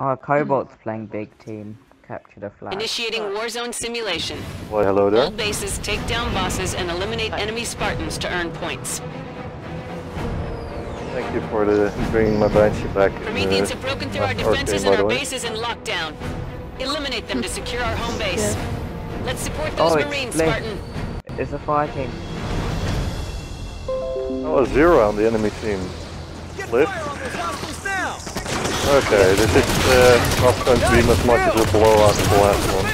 Oh, Cobalt's playing big team. Capture the flag. Initiating warzone simulation. Why, hello there. Hold bases, take down bosses, and eliminate enemy Spartans to earn points. Thank you for the bringing my banshee back. in Prometheans the have broken through our defenses by and our way. base is in lockdown. Eliminate them to secure our home base. Let's support Oh, those it's Marines, split. Spartan. It's a fighting. Oh, a zero on the enemy team. Lift. Okay, this is uh, not going to be as much as a blowout as the last one.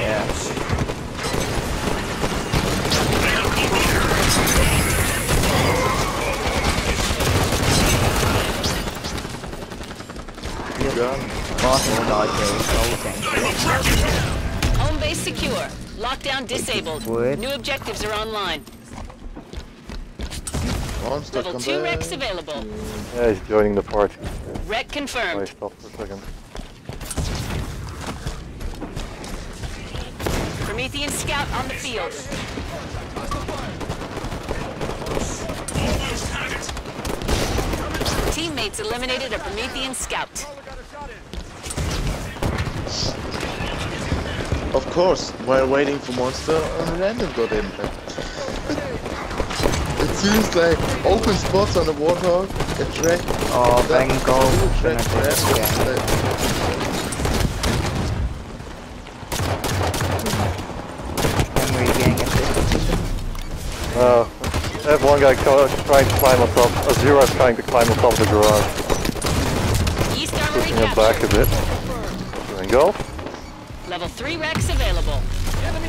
Yeah. Martin died here, Home base secure. Lockdown disabled. New objectives are online. Monster, Level come 2 back. Rex available. Yeah, he's joining the party. Rec I confirmed. stopped for a second. Promethean scout on the field. Teammates eliminated a Promethean scout. Of course, while waiting for monster, a random got in. It seems like open spots on the warthog, attract. Oh, that- Bengal. attract Gonna do it random, again. Henry getting assisted. Uh, I have one guy co- trying to climb on top, a zero is trying to climb on top of the garage. East Armory Pushing him back a captured. bit. And go. Level 3 Rex available. Enemy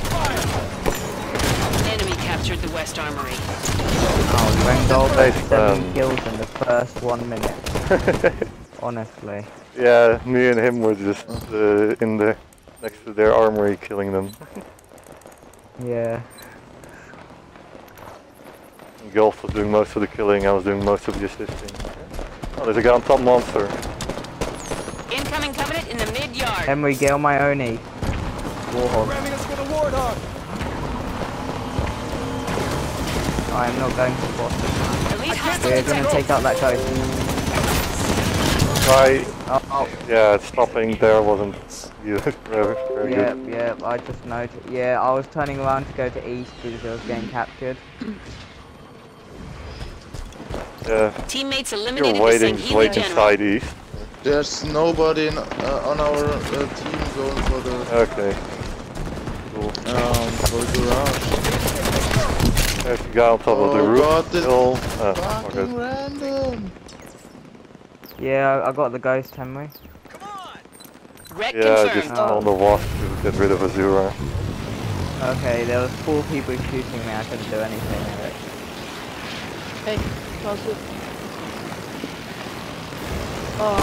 captured the West Armory. Oh, Bengal got Nice, seven um, kills in the first one minute. Honestly. Yeah, me and him were just uh, in the next to their armory killing them. Yeah. Golf was doing most of the killing, I was doing most of the assisting. Oh, there's a guy on top monster. Incoming Covenant in the mid-yard. Henry, get on my Oni. Warhog. I am not going to Boston. Elite hostile We're gonna take out that guy. Try, Oh, oh. yeah, stopping there wasn't you- very, very Yep, good. yep, I just noticed. Yeah, I was turning around to go to east because I was getting captured. Yeah, Teammates eliminated you're eliminated waiting, just Sangheili wait general. inside east. There's nobody in, uh, on our uh, team going for the Okay. Cool. um for the garage. There's a guy on top of the Oh roof. God, this Hill. Uh, Fucking okay. random. Yeah, I I got the ghost, Henry. Rec Yeah, just. Oh. on the wasp to get rid of Azura. Okay, there was four people shooting me. I couldn't do anything. Hey, how's it? Oh,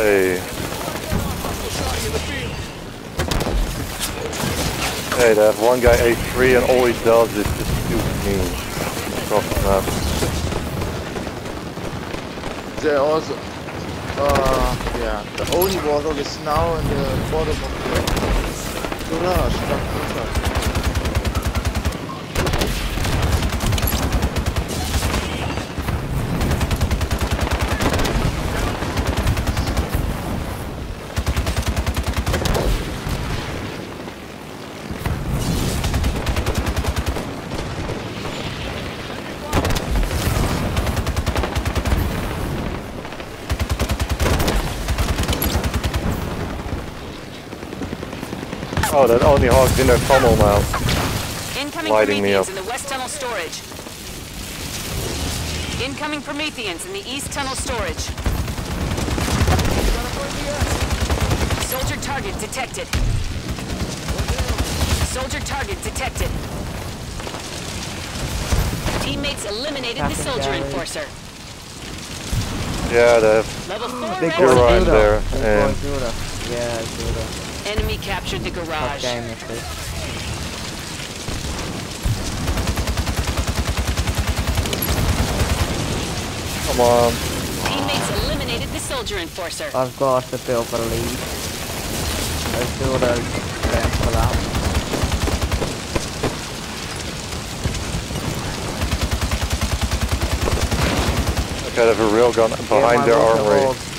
Hey. Hey, that one guy A3 and all he does is just shoot me across the. They also uh yeah. The only warthog is now in the bottom of the garage. Oh, that only hog's in their tunnel now. Incoming lighting me Prometheans up. in the West Tunnel storage. Incoming Prometheans in the East Tunnel storage. Soldier target detected. Soldier target detected. Teammates eliminated the soldier Gary. enforcer. Yeah, the Level 4 Big Rex You're right there, and- Yeah, Zuda. Enemy captured the garage. Okay, missed it. Come on. Teammates eliminated the soldier enforcer. I've got to build the lead. I feel those damn pull out. Okay, there's a real gun behind their armory.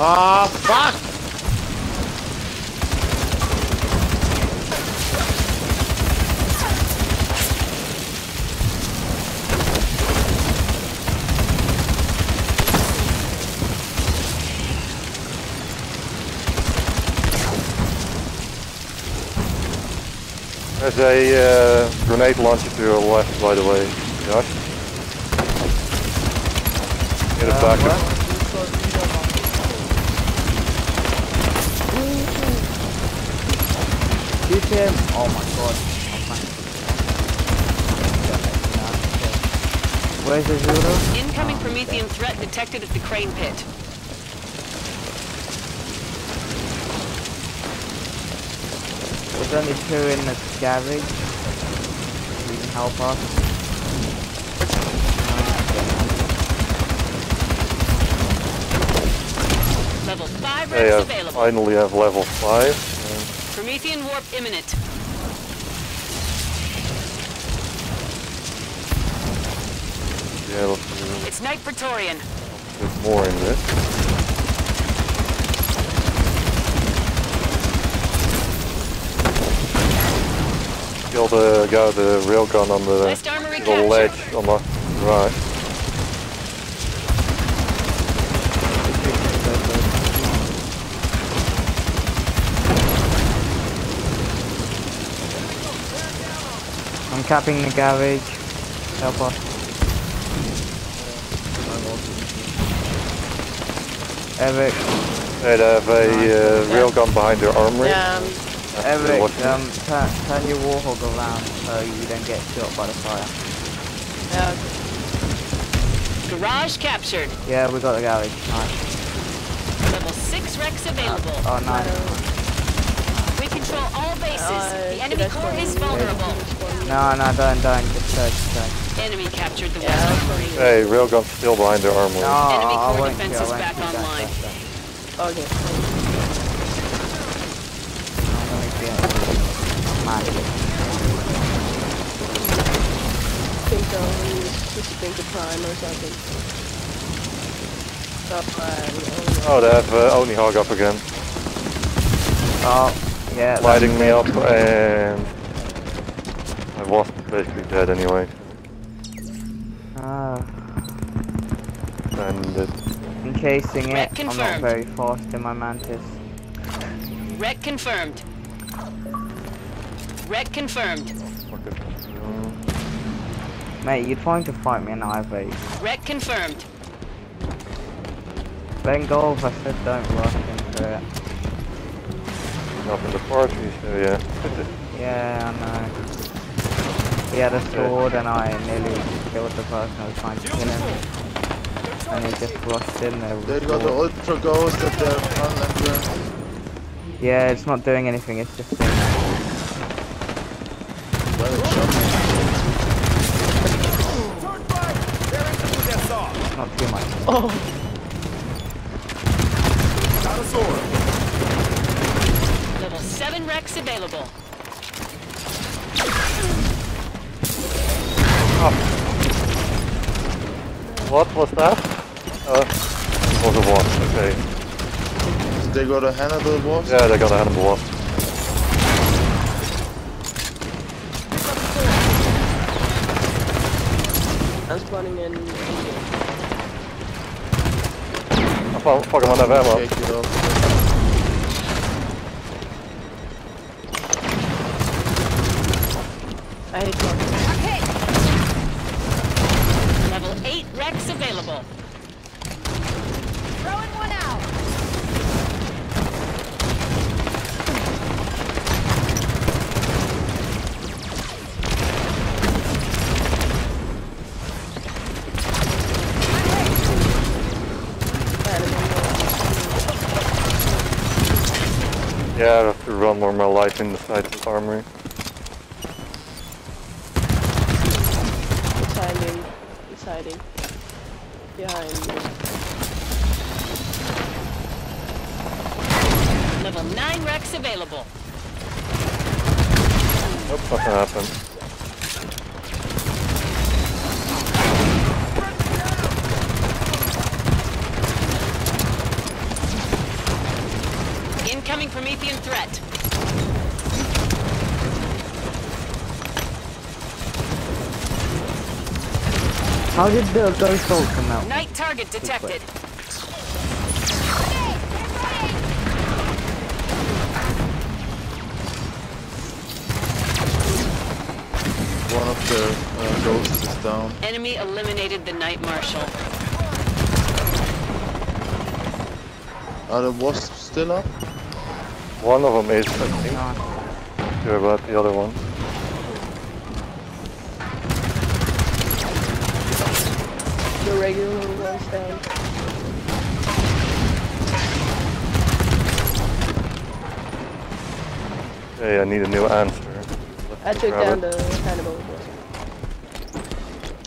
Ah, fuck! There's a uh, grenade launcher to your left, by the way, Josh. Get it Uh, back. what? Shoot him! Oh my god. Where's the Zulu? Incoming Promethean threat detected at the crane pit. There's only two in the garage. You can help us. Level 5 They reps have available. finally have level 5. Promethean warp imminent. Yeah, let's do It's Knight Praetorian. There's more in this. Kill the guy with the railgun on the, West Armory the ledge on the right. I'm capping the garage. Help us. Eric, They have a uh, railgun behind their armory. Yeah, um, Eric, um, turn, turn your warhog around so you don't get shot by the fire. yeah, Garage captured. Yeah, we got the garage. Nice. Level 6 Rex available. Oh, nice. We control all bases. uh, the enemy core is vulnerable. No, no, don't, don't. Just search, search. Enemy captured the Yeah, West that's Armory. Hey, railgun still behind their armory. No, Enemy core won't defense is back online. don't, don't. okay. I'm gonna get. I think just think the prime or something. So, Oh, they have uh, Oni Hog up again. Oh, yeah. Lighting me up and I was basically dead anyway. Ah, And it, encasing Red it. I'm not very fast in my mantis. Wreck confirmed. Wreck confirmed. fuck. Mate, you're trying to fight me in IV. Wreck confirmed. Then golf, I said don't rush into it. Up in the party, so yeah. Yeah, I know. He had a sword and I nearly killed the person I was trying to kill him. And he just rushed in there They the got the. Ultra Ghost at their front entrance. Yeah, it's not doing anything, it's just sitting there. Well, it shot me. Not too much. oh, What was that? Uh, it was a wasp, okay. They got a Hannibal Wasp. Yeah, they got a Hannibal wasp. I'm spawning in. I fuck, fuck him on that ammo. some more light inside the armory. It's hiding. It's hiding. Behind me. Level 9 racks available. Nope, nothing happened. Coming Promethean threat. How did the ghost bolt come out? Knight target detected. One of the uh, ghosts is down. Enemy eliminated the Knight Marshal. Are the wasps still up? One of them is, I think. No. Sure about the other one. The regular one's down. Hey, I need a new answer. I took down it. the Hannibal.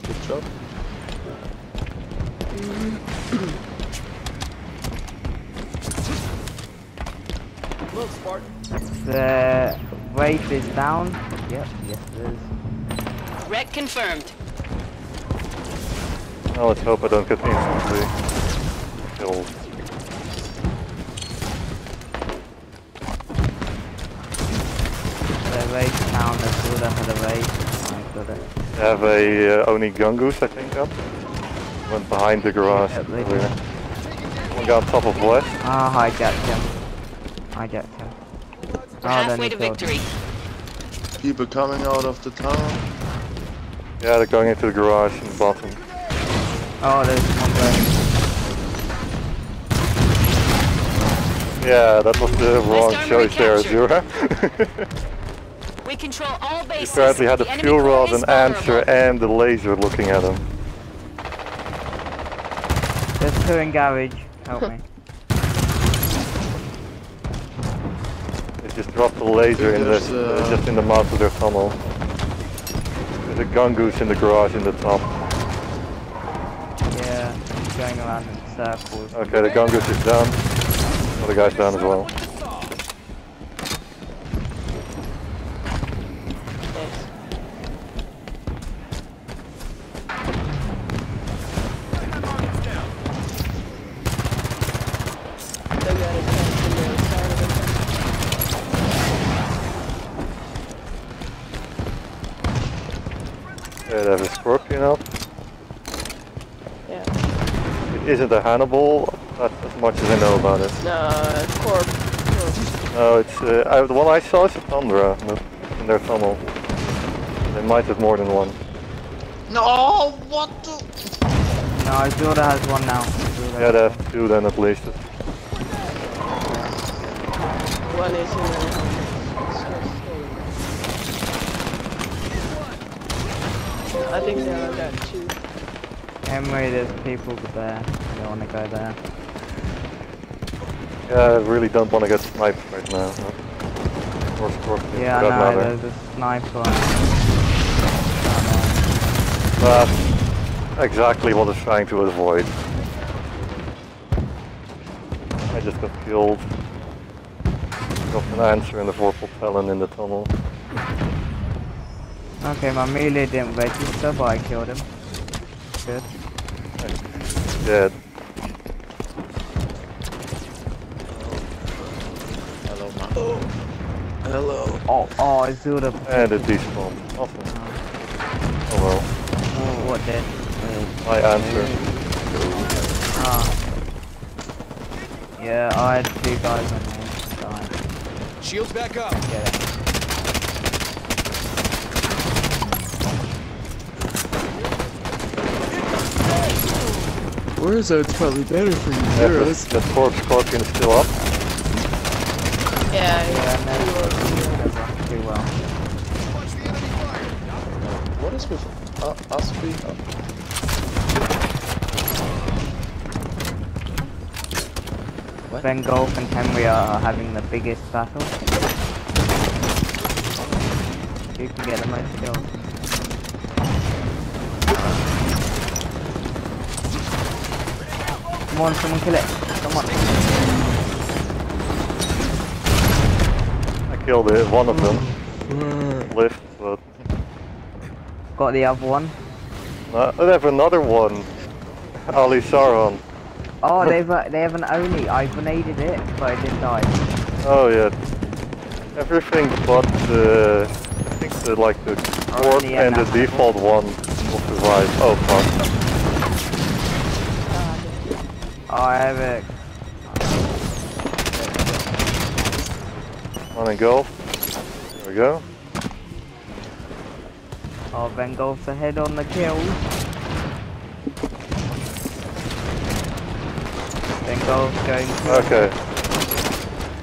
Good job. The wave is down. Yep, yes it is. Wreck confirmed. Now let's hope I don't get instantly killed. The Wraith down, the Buddha had a Wraith. I got. I have a uh, Oni Gungoose, I think, up. Went behind the garage Yeah, they earlier. One got on top of West. Ah, hijacked him. Hijacked him. We're Oh, then halfway to killed. victory. People coming out of the town. Yeah, they're going into the garage in the bottom. Oh, there's one Wraith. Yeah, that was the wrong armory choice there, captured. Azura. We control all he bases. apparently had the enemy fuel core rod, is an answer, and the laser looking at him. There's two in garage. Help me. They just dropped the laser in the, uh, just in the mouth of their tunnel. There's a Gungoose in the garage in the top. Going around in circles. Okay, the Gungoose is down. Other guy's down as well. Isn't a Hannibal, that's as much as I know about it. No, Corp. Corp. No, it's, uh, I, the one I saw is a Tundra in their tunnel. They might have more than one. No, what the? No, Azura has one now. Azura Yeah, they one. have two then at least. One is in the. I think they all Henry, there's people there. I don't want to go there. Yeah, I really don't want to get sniped right now. Or Yeah, I know, matter. there's a sniper. That's exactly what I was trying to avoid. I just got killed. Got an answer in the Vorpal Talon in the tunnel. Okay, my melee didn't register, but I killed him. Good. Dead. Hello, man. Hello. Oh, oh, Azura. And it despawned. Awesome. Oh well. Oh, what did? My answer. Ah. Yeah, I had two guys on me. Shields back up. Get it. Where is that? It's probably better for you. Yeah, There but is. that Corpse Scorpion is still up. Yeah, Yeah, yeah. no, too well. What is with uh, us being up? Ben Golf and Henry are having the biggest battle. Who can get the most kills? Come on, someone kill it. Come on. I killed it, one of them. Lift, but Got the other one. uh, I have another one. Ali Saron. Oh, they've uh, they have an Oni. I grenaded it, but it didn't die. Oh yeah. Everything but the I think the like the and the default one will survive. Oh fuck. Oh, I have it. On and go. There we go. Oh, Van Gogh's ahead on the kills. Van Gogh's going to Okay.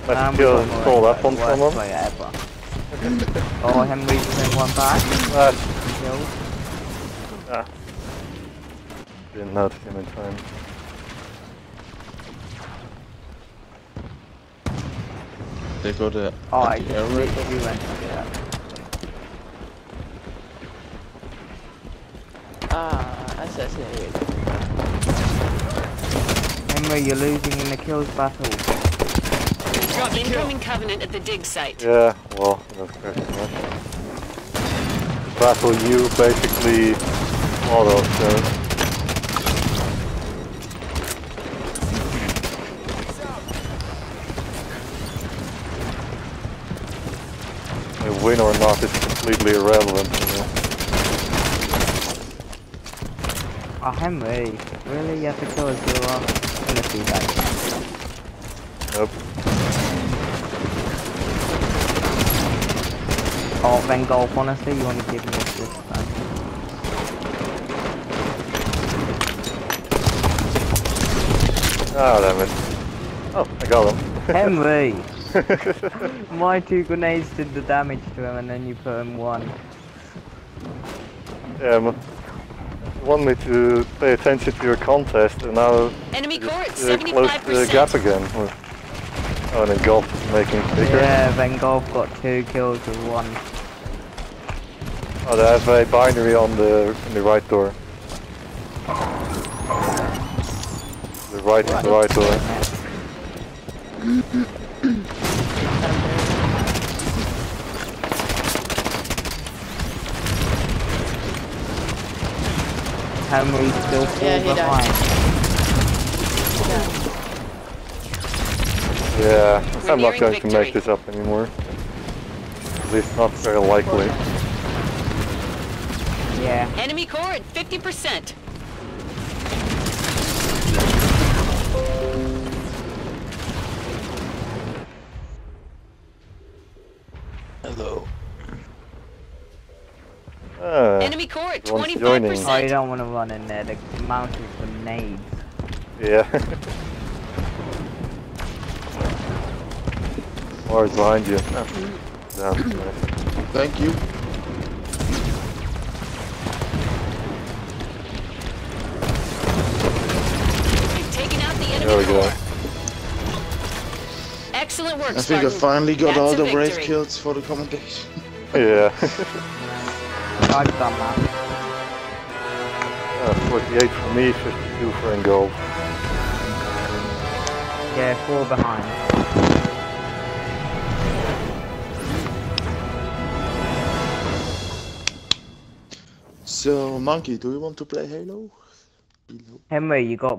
Let's kill stole that one from him. Player ever. oh, Henry's putting one back. Ah, Kills. ah. Didn't notice him in time. They got a Oh, I anti-air just raid. literally went to that. Ah, assassinated. Henry, you're losing in the kills battle. Incoming Covenant at the dig site. Yeah, well, that's pretty much. Battle you basically auto, so win or not is completely irrelevant to me. Oh, Henry, really? You have to kill a zero? Gonna see that. Nope. Oh, Van Gogh, honestly, you want to give me this time? Ah, damn it. Oh, I got him. Henry! My two grenades did the damage to him and then you put him one. yeah, but you want me to pay attention to your contest and now Enemy core at uh, close the gap again. Oh, and then golf is making it bigger. Yeah, then Gogh got two kills with one. Oh, they have a binary on the in the right door. The right is the right door. Henry still fall Yeah, he died. behind. Yeah, We're I'm not nearing going to make this up anymore. At least not very likely. Yeah. Enemy core at 50%. At everyone's joining. Oh, you don't want to run in there. The mountain's of grenades. yeah. Mars behind you. Ah, damn, nice. Thank you. We've taken out the There we go. core. Excellent work, I think I finally got That's all the brave kills for the commendation. Yeah. I've done that. Ah, 48 for me, 52 for Engulf. Yeah, four behind. So, Monkey, do you want to play Halo? Halo. Henry, you got